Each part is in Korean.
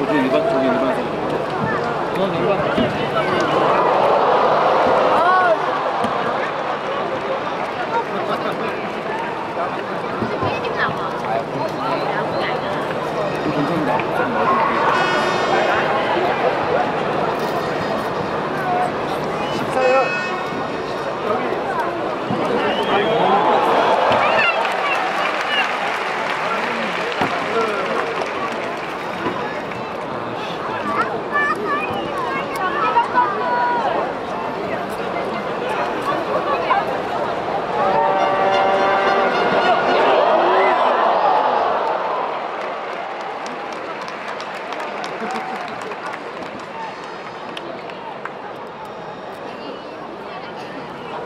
그게 일반적인 일반적인. 그건 일반.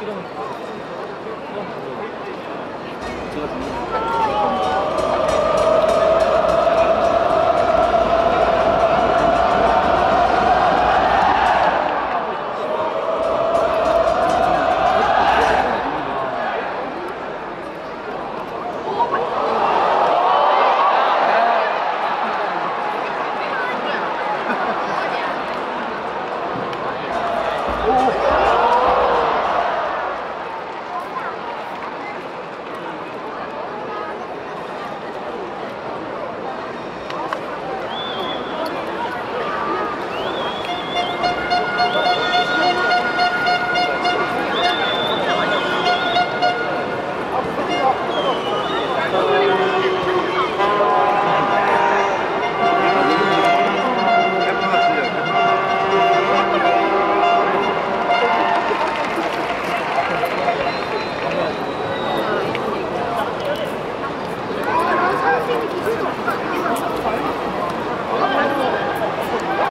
이런 제가